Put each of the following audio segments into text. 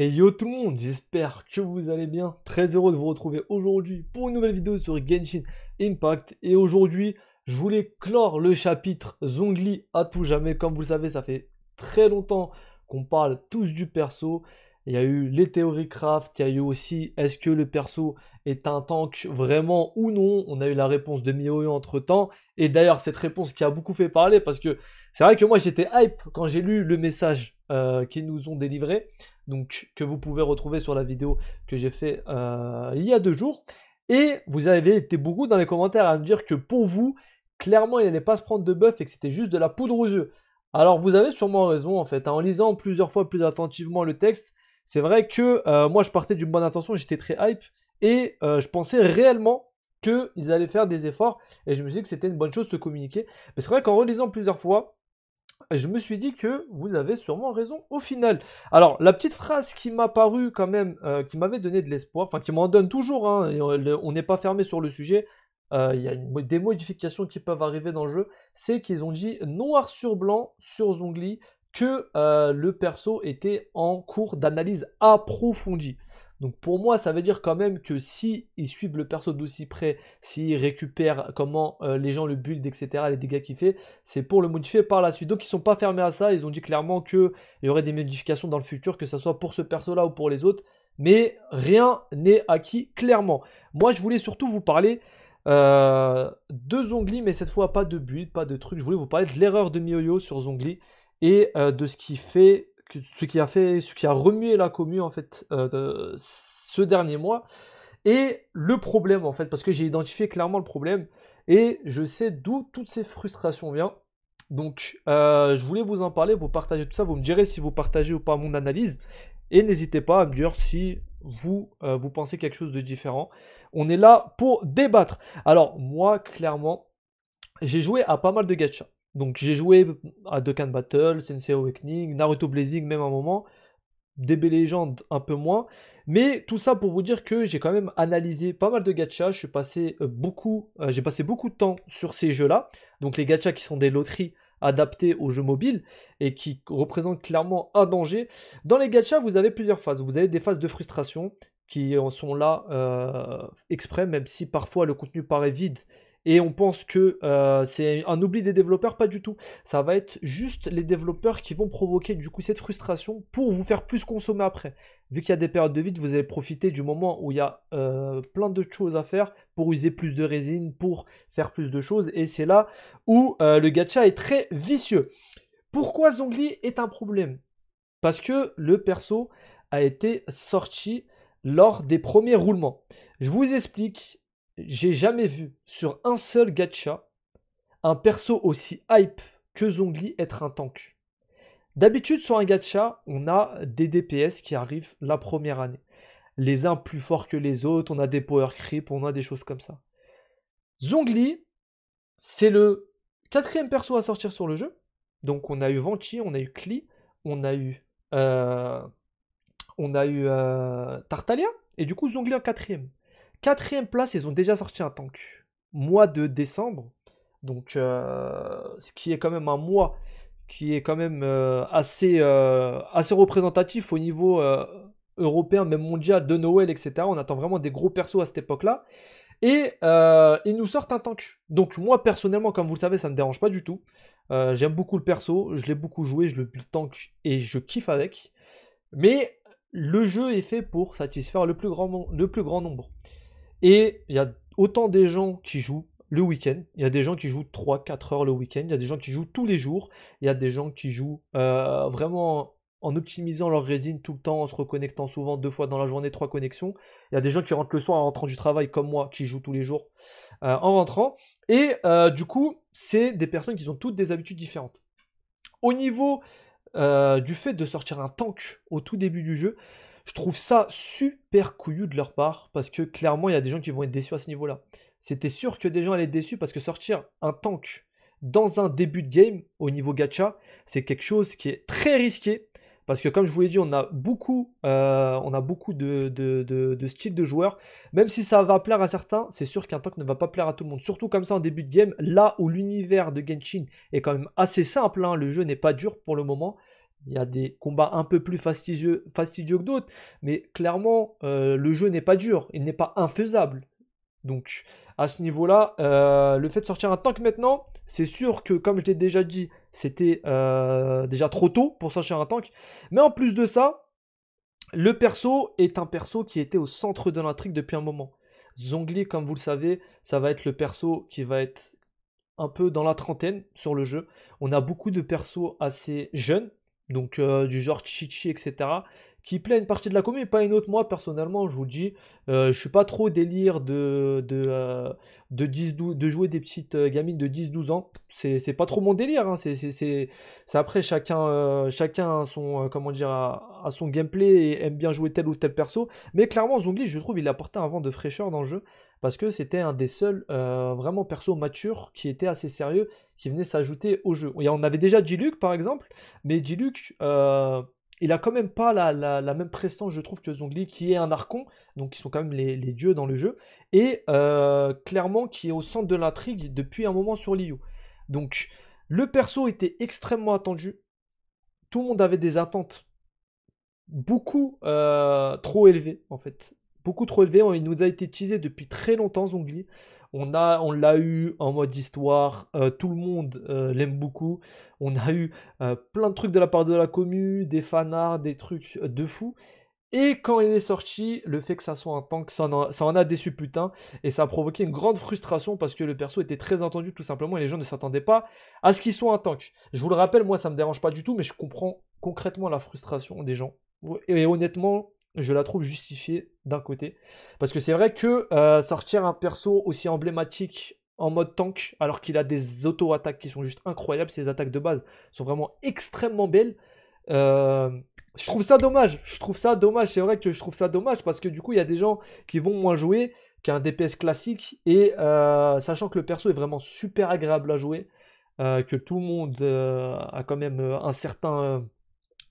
Et yo tout le monde, j'espère que vous allez bien. Très heureux de vous retrouver aujourd'hui pour une nouvelle vidéo sur Genshin Impact. Et aujourd'hui, je voulais clore le chapitre Zongli à tout jamais. Comme vous le savez, ça fait très longtemps qu'on parle tous du perso. Il y a eu les théories craft, il y a eu aussi est-ce que le perso est un tank vraiment ou non? On a eu la réponse de MiHoYo entre temps. Et d'ailleurs, cette réponse qui a beaucoup fait parler parce que c'est vrai que moi j'étais hype quand j'ai lu le message euh, qu'ils nous ont délivré donc que vous pouvez retrouver sur la vidéo que j'ai fait euh, il y a deux jours. Et vous avez été beaucoup dans les commentaires à me dire que pour vous, clairement, il n'allait pas se prendre de buff et que c'était juste de la poudre aux yeux. Alors vous avez sûrement raison en fait. En lisant plusieurs fois plus attentivement le texte, c'est vrai que euh, moi je partais d'une bonne intention, j'étais très hype et euh, je pensais réellement qu'ils allaient faire des efforts et je me suis dit que c'était une bonne chose de se communiquer. Mais c'est vrai qu'en relisant plusieurs fois, je me suis dit que vous avez sûrement raison au final. Alors, la petite phrase qui m'a paru quand même, euh, qui m'avait donné de l'espoir, enfin qui m'en donne toujours, hein, on n'est pas fermé sur le sujet, il y a des modifications qui peuvent arriver dans le jeu, c'est qu'ils ont dit noir sur blanc sur Zongli que euh, le perso était en cours d'analyse approfondie. Donc pour moi, ça veut dire quand même que si ils suivent le perso d'aussi près, s'ils récupèrent comment euh, les gens le build, etc., les dégâts qu'il fait, c'est pour le modifier par la suite. Donc ils sont pas fermés à ça, ils ont dit clairement qu'il y aurait des modifications dans le futur, que ce soit pour ce perso-là ou pour les autres. Mais rien n'est acquis clairement. Moi, je voulais surtout vous parler euh, de Zongli, mais cette fois pas de build, pas de truc. Je voulais vous parler de l'erreur de MiYoYo sur Zongli et euh, de ce qui fait ce qui a fait, ce qui a remué la commune en fait euh, ce dernier mois. Et le problème en fait, parce que j'ai identifié clairement le problème et je sais d'où toutes ces frustrations viennent. Donc euh, je voulais vous en parler, vous partager tout ça, vous me direz si vous partagez ou pas mon analyse. Et n'hésitez pas à me dire si vous, vous pensez quelque chose de différent. On est là pour débattre. Alors moi, clairement, j'ai joué à pas mal de gachas. Donc j'ai joué à Dokkan Battle, Sensei Awakening, Naruto Blazing même un moment, DB Legend un peu moins. Mais tout ça pour vous dire que j'ai quand même analysé pas mal de gachas. Je suis passé euh, euh, j'ai passé beaucoup de temps sur ces jeux-là. Donc les gachas qui sont des loteries adaptées aux jeux mobiles et qui représentent clairement un danger. Dans les gachas, vous avez plusieurs phases. Vous avez des phases de frustration qui en sont là euh, exprès, même si parfois le contenu paraît vide et on pense que euh, c'est un oubli des développeurs, pas du tout. Ça va être juste les développeurs qui vont provoquer du coup cette frustration pour vous faire plus consommer après. Vu qu'il y a des périodes de vide, vous allez profiter du moment où il y a euh, plein de choses à faire pour user plus de résine, pour faire plus de choses. Et c'est là où euh, le gacha est très vicieux. Pourquoi Zongli est un problème? Parce que le perso a été sorti lors des premiers roulements. Je vous explique j'ai jamais vu sur un seul gacha un perso aussi hype que Zongli être un tank. D'habitude, sur un gacha, on a des DPS qui arrivent la première année. Les uns plus forts que les autres, on a des power creep, on a des choses comme ça. Zongli, c'est le quatrième perso à sortir sur le jeu. Donc on a eu Vanchi, on a eu Kli, on a eu, euh, on a eu euh, Tartalia, et du coup Zongli en quatrième. Quatrième place, ils ont déjà sorti un tank. Mois de décembre. Donc, euh, ce qui est quand même un mois qui est quand même euh, assez, euh, assez représentatif au niveau européen, même mondial, de Noël, etc. On attend vraiment des gros persos à cette époque-là. Et ils nous sortent un tank. Donc, moi, personnellement, comme vous le savez, ça ne me dérange pas du tout. J'aime beaucoup le perso, je l'ai beaucoup joué, je le tank et je kiffe avec. Mais le jeu est fait pour satisfaire le plus grand nombre. Et il y a autant des gens qui jouent le week-end, il y a des gens qui jouent 3-4 heures le week-end, il y a des gens qui jouent tous les jours, il y a des gens qui jouent euh, vraiment en optimisant leur résine tout le temps, en se reconnectant souvent deux fois dans la journée, trois connexions. Il y a des gens qui rentrent le soir en rentrant du travail comme moi, qui jouent tous les jours euh, en rentrant. Et euh, du coup, c'est des personnes qui ont toutes des habitudes différentes. Au niveau du fait de sortir un tank au tout début du jeu, je trouve ça super couillu de leur part parce que clairement, il y a des gens qui vont être déçus à ce niveau-là. C'était sûr que des gens allaient être déçus parce que sortir un tank dans un début de game au niveau gacha, c'est quelque chose qui est très risqué. Parce que comme je vous l'ai dit, on a beaucoup, euh, de, styles de joueurs. Même si ça va plaire à certains, c'est sûr qu'un tank ne va pas plaire à tout le monde. Surtout comme ça en début de game, là où l'univers de Genshin est quand même assez simple. Hein. le jeu n'est pas dur pour le moment Il y a des combats un peu plus fastidieux, que d'autres, mais clairement, euh, le jeu n'est pas dur, il n'est pas infaisable. Donc, à ce niveau-là, euh, le fait de sortir un tank maintenant, c'est sûr que, comme je l'ai déjà dit, c'était euh, déjà trop tôt pour sortir un tank. Mais en plus de ça, le perso est un perso qui était au centre de l'intrigue depuis un moment. Zongli, comme vous le savez, ça va être le perso qui va être un peu dans la trentaine sur le jeu. On a beaucoup de persos assez jeunes, donc euh, du genre Chichi, etc., qui plaît une partie de la commune, pas une autre. Moi, personnellement, je vous dis, euh, je suis pas trop délire de, de, euh, de, 10, de jouer des petites gamines de 10-12 ans. C'est pas trop mon délire. Hein. C'est après, chacun, chacun a son, comment dire, a, son gameplay et aime bien jouer tel ou tel perso. Mais clairement, Zongli, je trouve, il a apporté un vent de fraîcheur dans le jeu parce que c'était un des seuls vraiment persos matures qui était assez sérieux qui venait s'ajouter au jeu. On avait déjà Diluc par exemple, mais Diluc, euh, il a quand même pas la, même prestance, je trouve, que Zongli, qui est un archon, donc qui sont quand même les, dieux dans le jeu, et euh, clairement qui est au centre de l'intrigue depuis un moment sur Liu. Donc le perso était extrêmement attendu, tout le monde avait des attentes beaucoup euh, trop élevées en fait, beaucoup trop élevées. Il nous a été teasé depuis très longtemps Zongli. On a, on l'a eu en mode histoire, euh, tout le monde euh, l'aime beaucoup. On a eu euh, plein de trucs de la part de la commu, des fanarts, des trucs de fou. Et quand il est sorti, le fait que ça soit un tank, ça en a, déçu putain. Et ça a provoqué une grande frustration parce que le perso était très entendu tout simplement et les gens ne s'attendaient pas à ce qu'il soit un tank. Je vous le rappelle, moi ça me dérange pas du tout, mais je comprends concrètement la frustration des gens. Et honnêtement, je la trouve justifiée d'un côté. Parce que c'est vrai que euh, sortir un perso aussi emblématique en mode tank, alors qu'il a des auto-attaques qui sont juste incroyables, ses attaques de base sont vraiment extrêmement belles. Euh, je trouve ça dommage. Je trouve ça dommage. C'est vrai que je trouve ça dommage parce que du coup, il y a des gens qui vont moins jouer qu'un DPS classique. Et euh, sachant que le perso est vraiment super agréable à jouer, que tout le monde a quand même un certain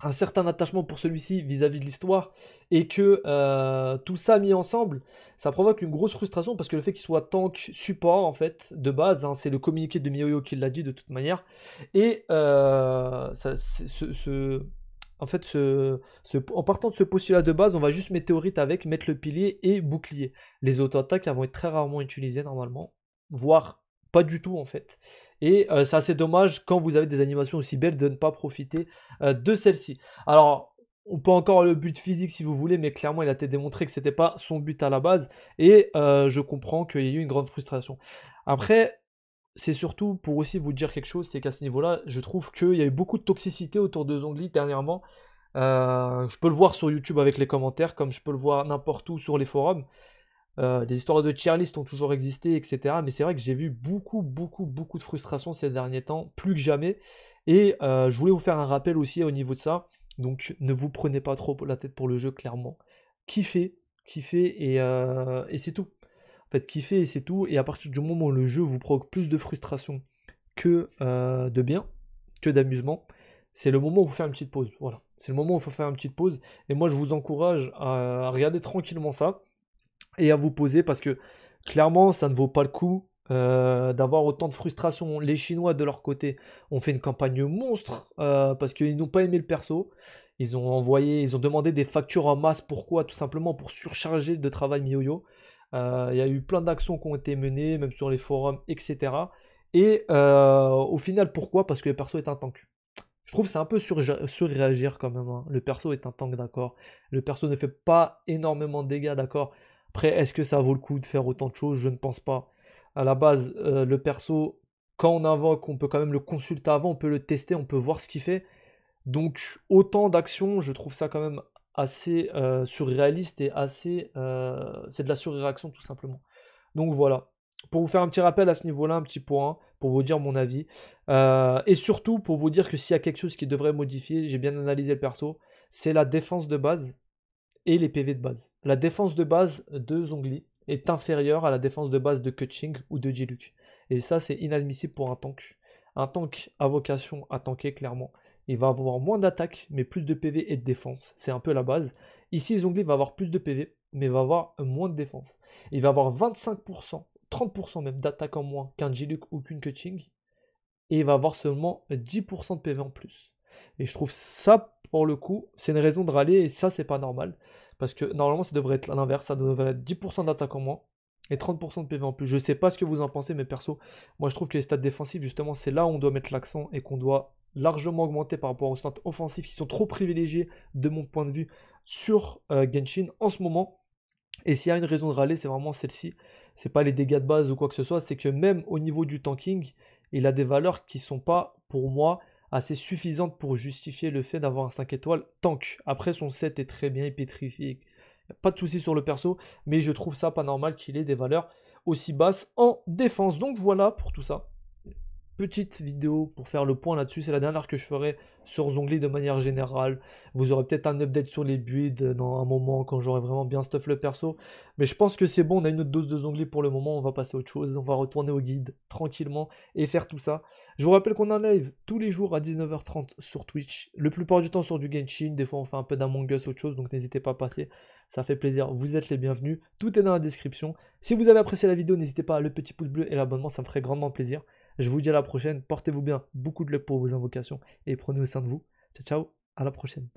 un certain attachement pour celui-ci vis-à-vis de l'histoire et que euh, tout ça mis ensemble, ça provoque une grosse frustration parce que le fait qu'il soit tank support en fait de base, hein, c'est le communiqué de Miyoyo qui l'a dit de toute manière et euh, en fait en partant de ce postulat de base, on va juste météorite avec, mettre le pilier et bouclier. Les auto-attaques vont être très rarement utilisées normalement, voire pas du tout en fait. Et euh, c'est assez dommage quand vous avez des animations aussi belles de ne pas profiter euh, de celle-ci. Alors, on peut encore le but physique si vous voulez, mais clairement il a été démontré que c'était pas son but à la base. Et euh, je comprends qu'il y ait eu une grande frustration. Après, c'est surtout pour aussi vous dire quelque chose, c'est qu'à ce niveau-là, je trouve qu'il y a eu beaucoup de toxicité autour de Zongli dernièrement. je peux le voir sur YouTube avec les commentaires, comme je peux le voir n'importe où sur les forums. Euh, des histoires de tier list ont toujours existé, etc. Mais c'est vrai que j'ai vu beaucoup, beaucoup, beaucoup de frustration ces derniers temps, plus que jamais. Et euh, je voulais vous faire un rappel aussi au niveau de ça. Donc ne vous prenez pas trop la tête pour le jeu, clairement. Kiffez, kiffez et, euh, c'est tout. En fait, kiffez et c'est tout. Et à partir du moment où le jeu vous provoque plus de frustration que de bien, que d'amusement, c'est le moment où faut faire une petite pause. Voilà. C'est le moment où il faut faire une petite pause. Et moi, je vous encourage à regarder tranquillement ça et à vous poser parce que clairement, ça ne vaut pas le coup euh, d'avoir autant de frustration. Les Chinois, de leur côté, ont fait une campagne monstre euh, parce qu'ils n'ont pas aimé le perso. Ils ont envoyé, ils ont demandé des factures en masse. Pourquoi? Tout simplement pour surcharger de travail MiYoYo. Euh, il y a eu plein d'actions qui ont été menées, même sur les forums, etc. Et au final, pourquoi? Parce que le perso est un tank. Je trouve c'est un peu sur, surréagir quand même. Hein. Le perso est un tank, d'accord. Le perso ne fait pas énormément de dégâts, d'accord. Après, est-ce que ça vaut le coup de faire autant de choses? Je ne pense pas. À la base, euh, le perso, quand on invoque, on peut quand même le consulter avant, on peut le tester, on peut voir ce qu'il fait. Donc, autant d'actions, je trouve ça quand même assez euh, surréaliste et assez. Euh, c'est de la surréaction tout simplement. Donc voilà. Pour vous faire un petit rappel à ce niveau-là, un petit point, pour vous dire mon avis. et surtout pour vous dire que s'il y a quelque chose qui devrait modifier, j'ai bien analysé le perso, c'est la défense de base et les PV de base. La défense de base de Zongli est inférieure à la défense de base de Kutching ou de Jiluk. Et ça, c'est inadmissible pour un tank. Un tank a vocation à tanker clairement. Il va avoir moins d'attaque, mais plus de PV et de défense. C'est un peu la base. Ici, Zongli va avoir plus de PV, mais va avoir moins de défense. Il va avoir 25%, 30% même d'attaque en moins qu'un Jiluk ou qu'une Kutching. Et il va avoir seulement 10% de PV en plus. Et je trouve ça, pour le coup, c'est une raison de râler et ça, c'est pas normal. Parce que normalement, ça devrait être l'inverse, ça devrait être 10% d'attaque en moins et 30% de PV en plus. Je sais pas ce que vous en pensez, mais perso, moi je trouve que les stats défensifs, justement, c'est là où on doit mettre l'accent et qu'on doit largement augmenter par rapport aux stats offensifs qui sont trop privilégiés de mon point de vue sur euh, Genshin en ce moment. Et s'il y a une raison de râler, c'est vraiment celle-ci. C'est pas les dégâts de base ou quoi que ce soit, c'est que même au niveau du tanking, il a des valeurs qui sont pas, pour moi, assez suffisantes pour justifier le fait d'avoir un 5 étoiles tank. Après, son set est très bien, il. Pas de souci sur le perso, mais je trouve ça pas normal qu'il ait des valeurs aussi basses en défense. Donc voilà pour tout ça petite vidéo pour faire le point là-dessus. C'est la dernière que je ferai sur Zongli de manière générale. Vous aurez peut-être un update sur les builds dans un moment quand j'aurai vraiment bien stuff le perso. Mais je pense que c'est bon, on a une autre dose de Zongli pour le moment. On va passer à autre chose. On va retourner au guide tranquillement et faire tout ça. Je vous rappelle qu'on a un live tous les jours à 19h30 sur Twitch. Le plupart du temps sur du Genshin. Des fois on fait un peu d'Among Us, autre chose. Donc n'hésitez pas à passer. Ça fait plaisir. Vous êtes les bienvenus. Tout est dans la description. Si vous avez apprécié la vidéo, n'hésitez pas à le petit pouce bleu et l'abonnement. Ça me ferait grandement plaisir. Je vous dis à la prochaine. Portez-vous bien. Beaucoup de luck pour vos invocations. Et prenez soin de vous. Ciao, ciao. À la prochaine.